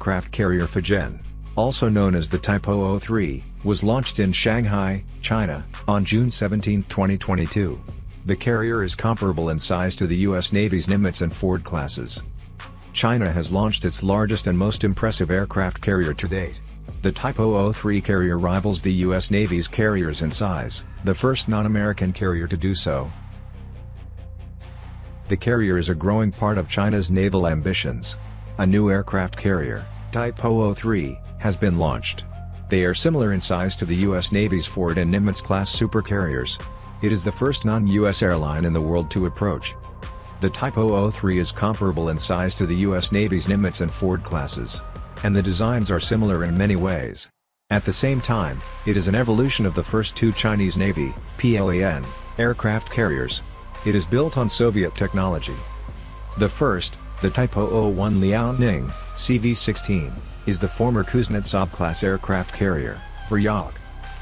aircraft carrier Fujian, also known as the Type 003, was launched in Shanghai, China, on June 17, 2022. The carrier is comparable in size to the U.S. Navy's Nimitz and Ford classes. China has launched its largest and most impressive aircraft carrier to date. The Type 003 carrier rivals the U.S. Navy's carriers in size, the first non-American carrier to do so. The carrier is a growing part of China's naval ambitions. A new aircraft carrier, Type 003, has been launched. They are similar in size to the U.S. Navy's Ford and Nimitz class supercarriers. It is the first non-U.S. airline in the world to approach. The Type 003 is comparable in size to the U.S. Navy's Nimitz and Ford classes and the designs are similar in many ways. At the same time, it is an evolution of the first two Chinese Navy PLAN, aircraft carriers. It is built on Soviet technology. The first, the Type 001 Liaoning, CV-16, is the former Kuznetsov-class aircraft carrier, Varyag.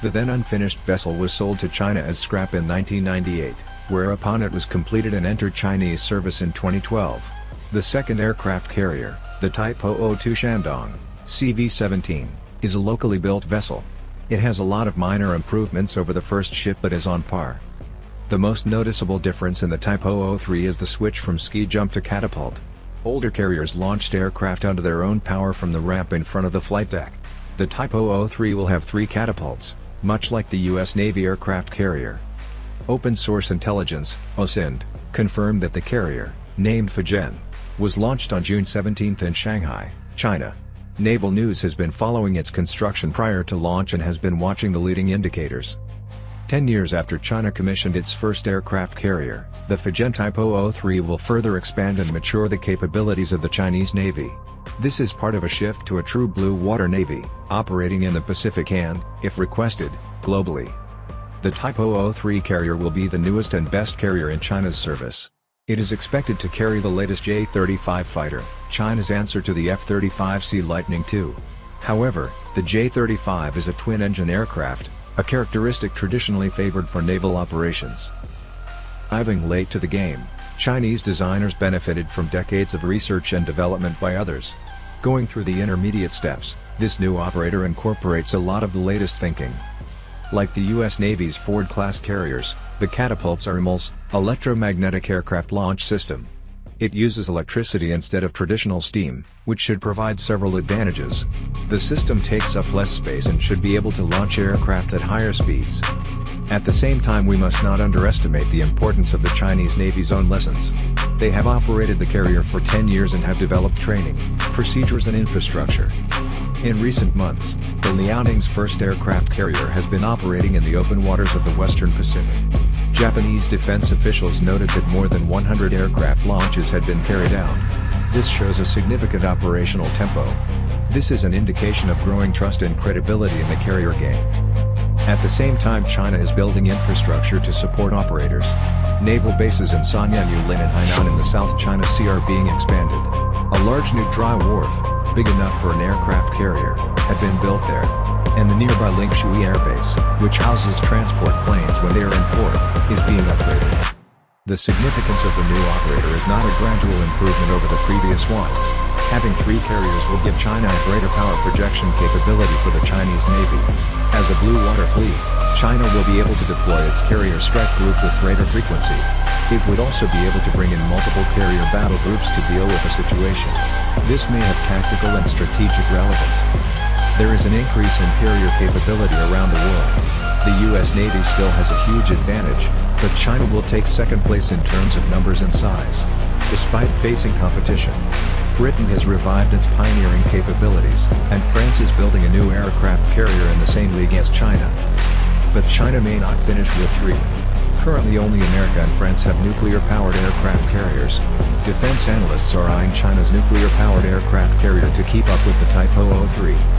The then unfinished vessel was sold to China as scrap in 1998, whereupon it was completed and entered Chinese service in 2012. The second aircraft carrier, the Type 002 Shandong, CV-17, is a locally built vessel. It has a lot of minor improvements over the first ship but is on par. The most noticeable difference in the Type 003 is the switch from ski jump to catapult. Older carriers launched aircraft under their own power from the ramp in front of the flight deck. The Type 003 will have three catapults, much like the U.S. Navy aircraft carrier. Open Source Intelligence, OSINT, confirmed that the carrier, named Fujian, was launched on June 17 in Shanghai, China. Naval News has been following its construction prior to launch and has been watching the leading indicators. Ten years after China commissioned its first aircraft carrier, the Fujian Type 003 will further expand and mature the capabilities of the Chinese Navy. This is part of a shift to a true blue water navy, operating in the Pacific and, if requested, globally. The Type 003 carrier will be the newest and best carrier in China's service. It is expected to carry the latest J-35 fighter, China's answer to the F-35C Lightning II. However, the J-35 is a twin-engine aircraft, a characteristic traditionally favored for naval operations. Arriving late to the game, Chinese designers benefited from decades of research and development by others. Going through the intermediate steps, this new operator incorporates a lot of the latest thinking. Like the U.S. Navy's Ford-class carriers, the catapults are EMALS, electromagnetic aircraft launch system. It uses electricity instead of traditional steam, which should provide several advantages. The system takes up less space and should be able to launch aircraft at higher speeds. At the same time we must not underestimate the importance of the Chinese Navy's own lessons. They have operated the carrier for 10 years and have developed training, procedures and infrastructure. In recent months, the Liaoning's first aircraft carrier has been operating in the open waters of the western Pacific. Japanese defense officials noted that more than 100 aircraft launches had been carried out. This shows a significant operational tempo. This is an indication of growing trust and credibility in the carrier game. At the same time China is building infrastructure to support operators. Naval bases in Sanya Yulin and Hainan in the South China Sea are being expanded. A large new dry wharf, big enough for an aircraft carrier, had been built there and the nearby Lingshui Air Base, which houses transport planes when they are in port, is being upgraded. The significance of the new operator is not a gradual improvement over the previous one. Having three carriers will give China a greater power projection capability for the Chinese Navy. As a blue water fleet, China will be able to deploy its carrier strike group with greater frequency. It would also be able to bring in multiple carrier battle groups to deal with a situation. This may have tactical and strategic relevance. There is an increase in carrier capability around the world. The US Navy still has a huge advantage, but China will take second place in terms of numbers and size. Despite facing competition, Britain has revived its pioneering capabilities, and France is building a new aircraft carrier in the same league as China. But China may not finish with three. Currently only America and France have nuclear-powered aircraft carriers. Defense analysts are eyeing China's nuclear-powered aircraft carrier to keep up with the Type 003.